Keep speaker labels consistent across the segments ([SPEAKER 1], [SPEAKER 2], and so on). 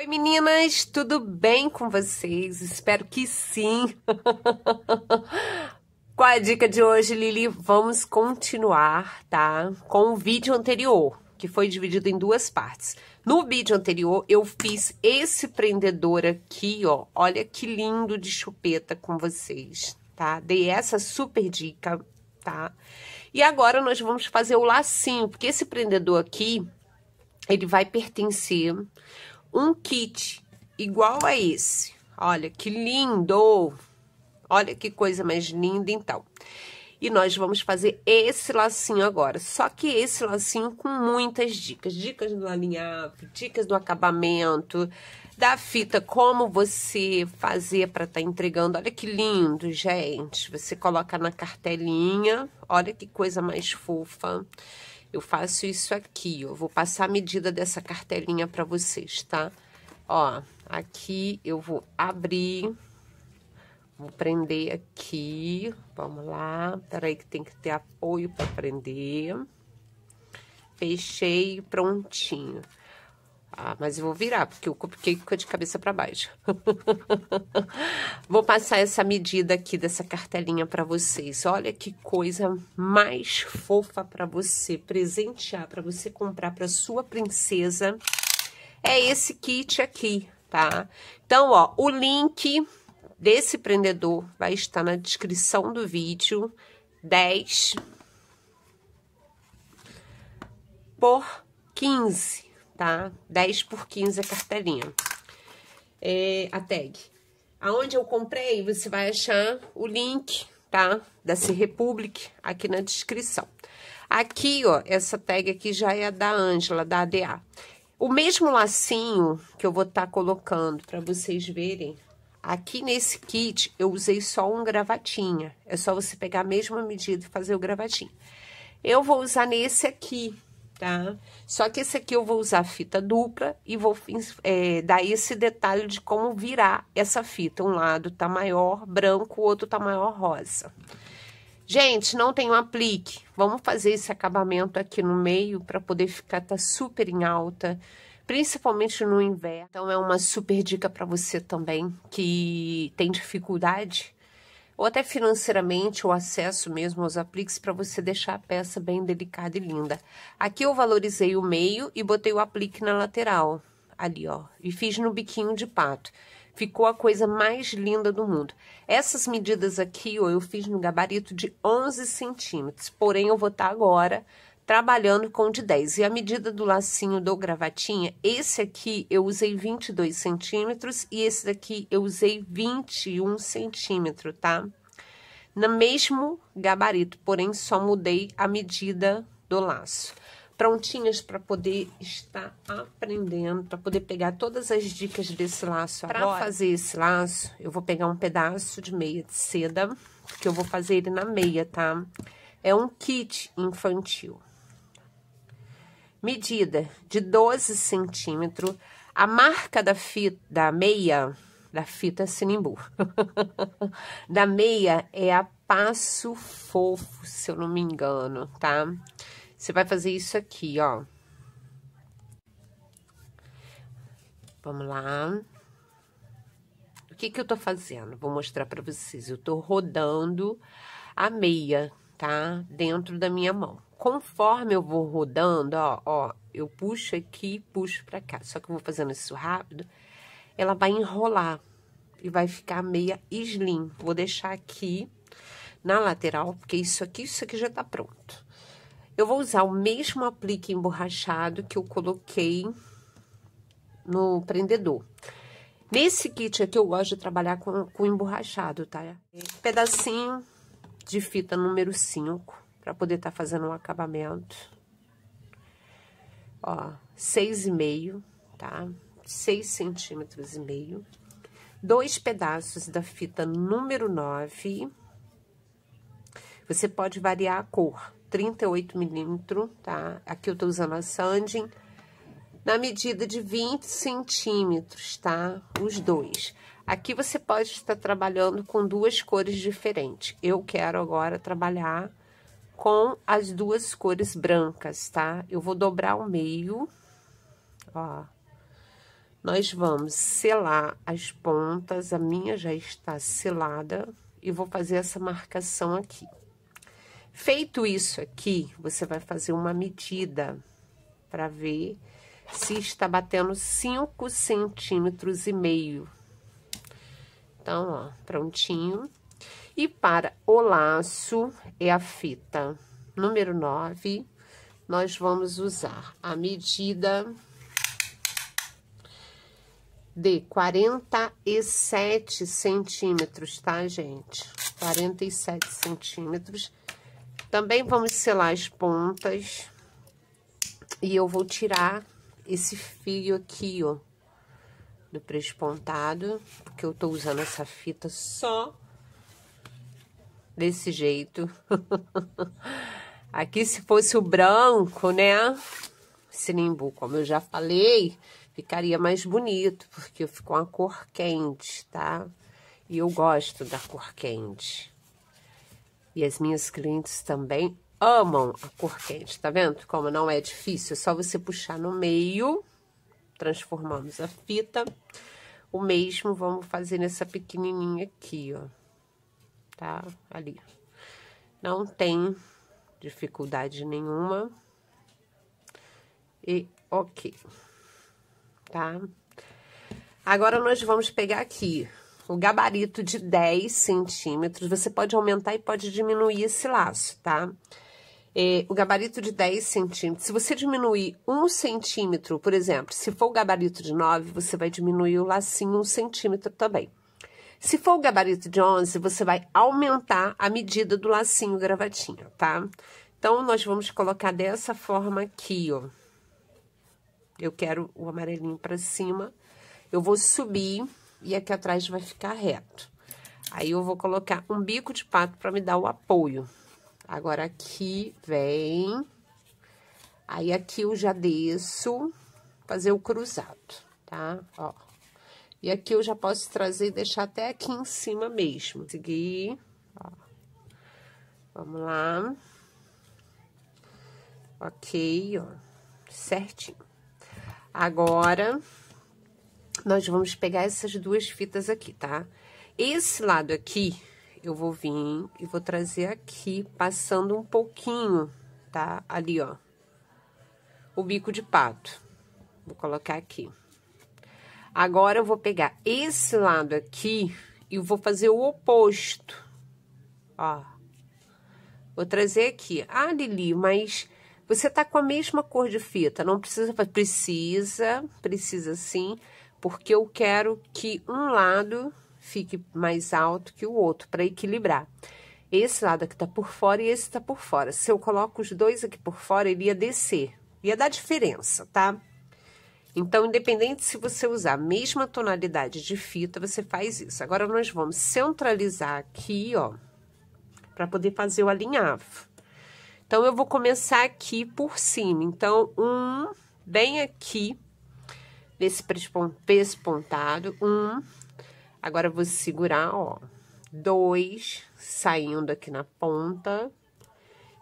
[SPEAKER 1] Oi meninas, tudo bem com vocês? Espero que sim. É a dica de hoje, Lili? Vamos continuar, tá? Com o vídeo anterior, que foi dividido em duas partes. No vídeo anterior, eu fiz esse prendedor aqui, ó. Olha que lindo de chupeta com vocês, tá? Dei essa super dica, tá? E agora nós vamos fazer o lacinho, porque esse prendedor aqui, ele vai pertencer um kit igual a esse. Olha que lindo! Olha que coisa mais linda, então. E nós vamos fazer esse lacinho agora. Só que esse lacinho com muitas dicas. Dicas do alinhavo, dicas do acabamento, da fita, como você fazer para estar tá entregando. Olha que lindo, gente. Você coloca na cartelinha. Olha que coisa mais fofa. Eu faço isso aqui, ó. Vou passar a medida dessa cartelinha para vocês, tá? Ó, aqui eu vou abrir. Vou prender aqui. Vamos lá. Peraí que tem que ter apoio para prender. Fechei prontinho. Ah, mas eu vou virar, porque o cupcake fica de cabeça para baixo. vou passar essa medida aqui dessa cartelinha para vocês. Olha que coisa mais fofa para você presentear, para você comprar para sua princesa. É esse kit aqui, tá? Então, ó, o link desse prendedor vai estar na descrição do vídeo. 10 por 15 tá? 10 por 15 a cartelinha. É, a tag. Aonde eu comprei, você vai achar o link, tá? Da C Republic aqui na descrição. Aqui, ó, essa tag aqui já é da Ângela, da ADA. O mesmo lacinho que eu vou estar tá colocando para vocês verem, aqui nesse kit eu usei só um gravatinha. É só você pegar a mesma medida e fazer o gravatinho. Eu vou usar nesse aqui, tá? Só que esse aqui eu vou usar fita dupla e vou é, dar esse detalhe de como virar essa fita. Um lado tá maior branco, o outro tá maior rosa. Gente, não tem um aplique. Vamos fazer esse acabamento aqui no meio para poder ficar tá super em alta, principalmente no inverno. Então, é uma super dica para você também que tem dificuldade ou até financeiramente o acesso mesmo aos apliques para você deixar a peça bem delicada e linda. Aqui eu valorizei o meio e botei o aplique na lateral, ali ó, e fiz no biquinho de pato. Ficou a coisa mais linda do mundo. Essas medidas aqui, ó, eu fiz no gabarito de 11 centímetros, porém eu vou estar tá agora trabalhando com de 10. E a medida do lacinho do gravatinha, esse aqui eu usei 22 centímetros e esse daqui eu usei 21 centímetros, tá? No mesmo gabarito, porém só mudei a medida do laço. Prontinhas para poder estar aprendendo, para poder pegar todas as dicas desse laço Para fazer esse laço, eu vou pegar um pedaço de meia de seda, que eu vou fazer ele na meia, tá? É um kit infantil medida de 12 centímetros. A marca da fita, da meia, da fita Sinimbu, da meia é a Passo Fofo, se eu não me engano, tá? Você vai fazer isso aqui, ó. Vamos lá. O que que eu tô fazendo? Vou mostrar pra vocês. Eu tô rodando a meia, tá? Dentro da minha mão conforme eu vou rodando, ó, ó, eu puxo aqui, puxo pra cá. Só que eu vou fazendo isso rápido, ela vai enrolar e vai ficar meia slim. Vou deixar aqui na lateral, porque isso aqui, isso aqui já tá pronto. Eu vou usar o mesmo aplique emborrachado que eu coloquei no prendedor. Nesse kit aqui, eu gosto de trabalhar com, com emborrachado, tá? Pedacinho de fita número 5 para poder estar tá fazendo um acabamento. Ó, seis e meio, tá? Seis centímetros e meio. Dois pedaços da fita número 9. Você pode variar a cor, 38 milímetros, tá? Aqui eu tô usando a sanding na medida de 20 centímetros, tá? Os dois. Aqui você pode estar trabalhando com duas cores diferentes. Eu quero agora trabalhar com as duas cores brancas, tá? Eu vou dobrar o meio, ó. nós vamos selar as pontas, a minha já está selada, e vou fazer essa marcação aqui. Feito isso aqui, você vai fazer uma medida para ver se está batendo 5 centímetros e meio. Então, ó, prontinho. E para o laço, é a fita número 9, nós vamos usar a medida de 47 centímetros, tá, gente? 47 centímetros. Também vamos selar as pontas. E eu vou tirar esse fio aqui, ó, do prespontado, porque eu tô usando essa fita só desse jeito. Aqui, se fosse o branco, né? Sinimbu, como eu já falei, ficaria mais bonito, porque ficou uma cor quente, tá? E eu gosto da cor quente. E as minhas clientes também amam a cor quente, tá vendo? Como não é difícil, é só você puxar no meio, transformamos a fita. O mesmo vamos fazer nessa pequenininha aqui, ó. Tá? Ali. Não tem dificuldade nenhuma. E ok tá? Agora, nós vamos pegar aqui o gabarito de 10 centímetros. Você pode aumentar e pode diminuir esse laço, tá? É, o gabarito de 10 centímetros, se você diminuir um centímetro, por exemplo, se for o gabarito de 9, você vai diminuir o lacinho um centímetro também. Se for o gabarito de 11, você vai aumentar a medida do lacinho gravatinho, tá? Então, nós vamos colocar dessa forma aqui, ó. Eu quero o amarelinho para cima. Eu vou subir e aqui atrás vai ficar reto. Aí, eu vou colocar um bico de pato para me dar o apoio. Agora, aqui vem... Aí, aqui eu já desço, fazer o cruzado, tá? Ó. E aqui eu já posso trazer e deixar até aqui em cima mesmo. Seguir, ó. Vamos lá. Ok, ó. Certinho. Agora, nós vamos pegar essas duas fitas aqui, tá? Esse lado aqui, eu vou vir e vou trazer aqui, passando um pouquinho, tá? Ali, ó. O bico de pato. Vou colocar aqui. Agora, eu vou pegar esse lado aqui e vou fazer o oposto. Ó. Vou trazer aqui. Ah, Lili, mas você tá com a mesma cor de fita, não precisa, precisa, precisa sim, porque eu quero que um lado fique mais alto que o outro, para equilibrar. Esse lado aqui tá por fora e esse tá por fora. Se eu coloco os dois aqui por fora, ele ia descer, ia dar diferença, tá? Então, independente se você usar a mesma tonalidade de fita, você faz isso. Agora, nós vamos centralizar aqui, ó, para poder fazer o alinhavo. Então, eu vou começar aqui por cima. Então, um, bem aqui, nesse pespontado, um. Agora, eu vou segurar, ó, dois, saindo aqui na ponta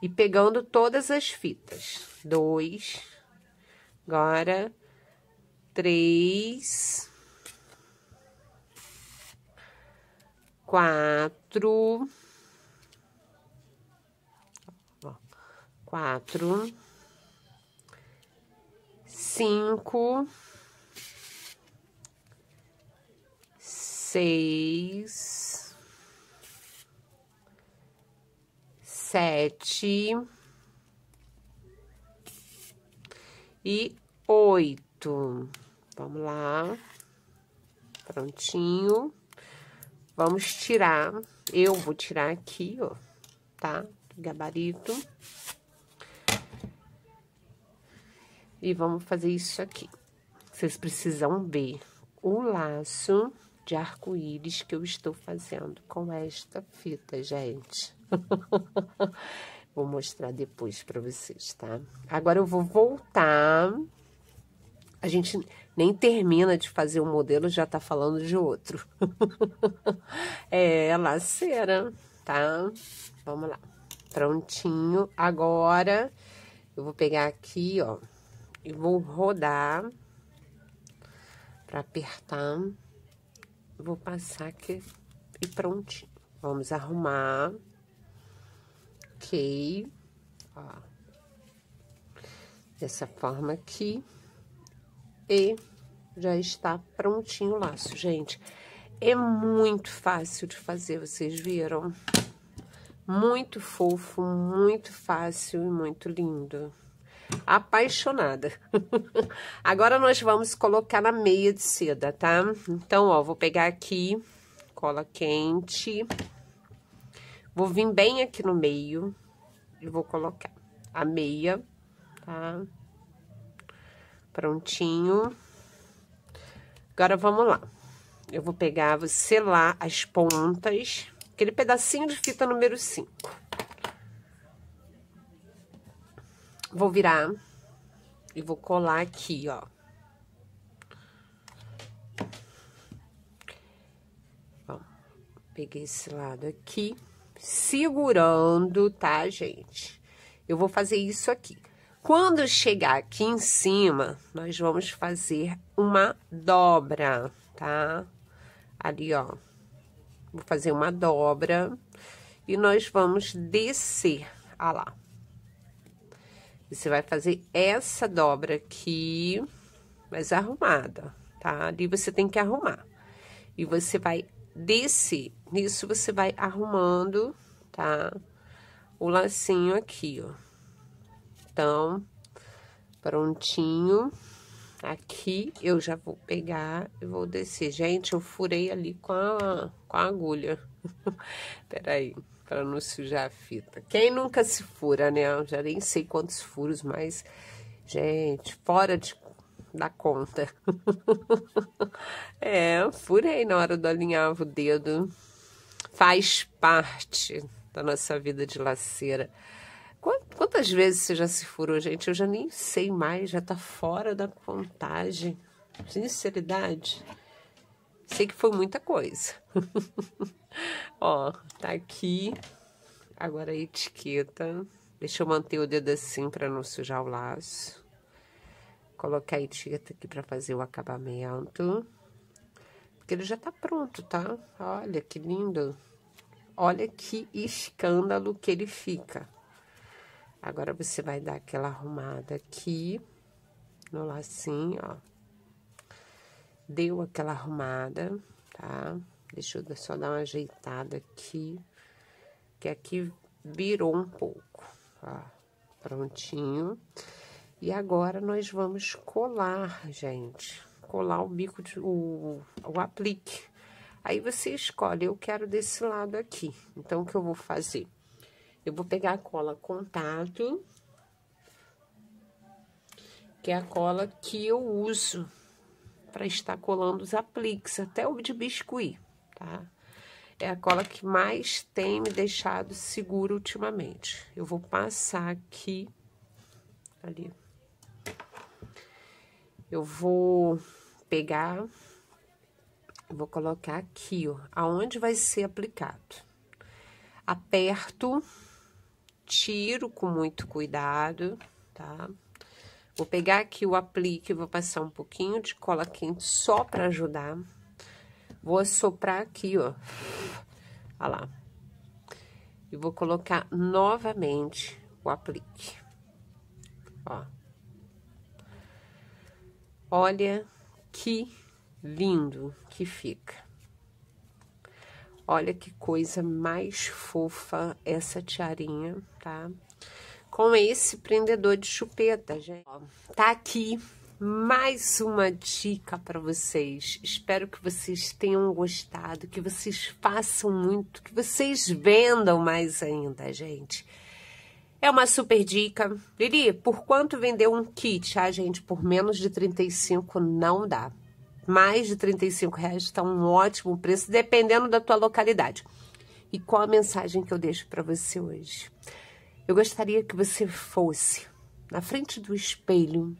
[SPEAKER 1] e pegando todas as fitas. Dois, agora, três, quatro, quatro, cinco, seis, sete e oito. Vamos lá. Prontinho. Vamos tirar. Eu vou tirar aqui, ó, tá? Gabarito. E vamos fazer isso aqui. Vocês precisam ver o laço de arco-íris que eu estou fazendo com esta fita, gente. vou mostrar depois pra vocês, tá? Agora eu vou voltar. A gente nem termina de fazer um modelo, já tá falando de outro. é, laceira, tá? Vamos lá. Prontinho. Agora, eu vou pegar aqui, ó e vou rodar para apertar. Vou passar aqui e prontinho. Vamos arrumar. Ok. Ó. Dessa forma aqui. E já está prontinho o laço, gente. É muito fácil de fazer, vocês viram? Muito fofo, muito fácil e muito lindo. Apaixonada. Agora nós vamos colocar na meia de seda, tá? Então, ó, vou pegar aqui, cola quente. Vou vir bem aqui no meio e vou colocar a meia, tá? Prontinho. Agora, vamos lá. Eu vou pegar, vou selar as pontas, aquele pedacinho de fita número 5. Vou virar e vou colar aqui, ó. Peguei esse lado aqui, segurando, tá, gente? Eu vou fazer isso aqui. Quando chegar aqui em cima, nós vamos fazer uma dobra, tá? Ali, ó. Vou fazer uma dobra e nós vamos descer, ah lá. Você vai fazer essa dobra aqui, mais arrumada, tá? Ali você tem que arrumar. E você vai descer. Nisso você vai arrumando, tá? O lacinho aqui, ó. Então, prontinho. Aqui eu já vou pegar e vou descer. Gente, eu furei ali com a, com a agulha. Peraí, para não sujar a fita. Quem nunca se fura, né? Eu já nem sei quantos furos, mas, gente, fora de, da conta. é, furei na hora do alinhava o dedo. Faz parte da nossa vida de laceira. Quantas vezes você já se furou, gente? Eu já nem sei mais, já tá fora da contagem. Sinceridade. Sei que foi muita coisa. Ó, tá aqui. Agora a etiqueta. Deixa eu manter o dedo assim para não sujar o laço. Colocar a etiqueta aqui para fazer o acabamento. Porque ele já tá pronto, tá? Olha que lindo. Olha que escândalo que ele fica. Agora, você vai dar aquela arrumada aqui, no lacinho, ó. Deu aquela arrumada, tá? Deixa eu só dar uma ajeitada aqui, que aqui virou um pouco, ó. Prontinho. E agora, nós vamos colar, gente. Colar o bico, de, o, o aplique. Aí, você escolhe, eu quero desse lado aqui. Então, o que eu vou fazer? Eu vou pegar a cola contato, que é a cola que eu uso para estar colando os apliques, até o de biscuit, tá? É a cola que mais tem me deixado seguro ultimamente. Eu vou passar aqui, ali. Eu vou pegar, vou colocar aqui, ó, aonde vai ser aplicado. Aperto tiro com muito cuidado, tá? Vou pegar aqui o aplique, vou passar um pouquinho de cola quente só para ajudar. Vou assoprar aqui, ó. Olha lá. E vou colocar novamente o aplique. Ó. Olha que lindo que fica. Olha que coisa mais fofa essa tiarinha, tá? Com esse prendedor de chupeta, gente. Ó, tá aqui mais uma dica para vocês. Espero que vocês tenham gostado, que vocês façam muito, que vocês vendam mais ainda, gente. É uma super dica. Lili, por quanto vender um kit, ah, gente? Por menos de 35 não dá mais de 35 reais está um ótimo preço, dependendo da tua localidade. E qual a mensagem que eu deixo para você hoje? Eu gostaria que você fosse na frente do espelho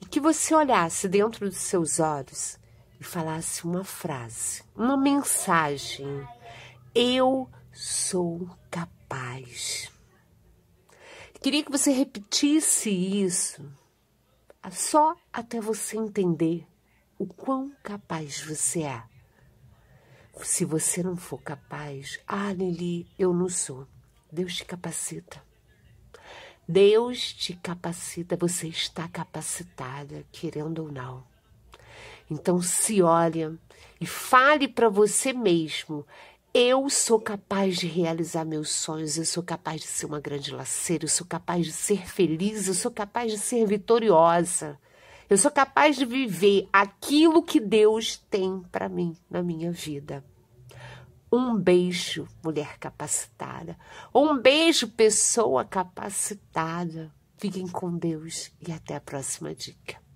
[SPEAKER 1] e que você olhasse dentro dos seus olhos e falasse uma frase, uma mensagem. Eu sou capaz. Queria que você repetisse isso só até você entender o quão capaz você é. Se você não for capaz, ah, Lili, eu não sou. Deus te capacita. Deus te capacita, você está capacitada, querendo ou não. Então se olha e fale para você mesmo: eu sou capaz de realizar meus sonhos, eu sou capaz de ser uma grande laceira, eu sou capaz de ser feliz, eu sou capaz de ser vitoriosa. Eu sou capaz de viver aquilo que Deus tem para mim na minha vida. Um beijo, mulher capacitada. Um beijo, pessoa capacitada. Fiquem com Deus e até a próxima dica.